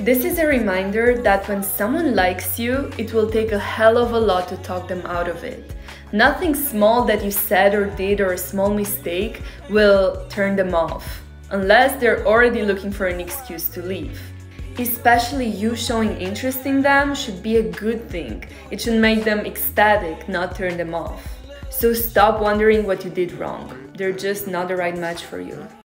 This is a reminder that when someone likes you, it will take a hell of a lot to talk them out of it. Nothing small that you said or did or a small mistake will turn them off, unless they're already looking for an excuse to leave. Especially you showing interest in them should be a good thing. It should make them ecstatic, not turn them off. So stop wondering what you did wrong. They're just not the right match for you.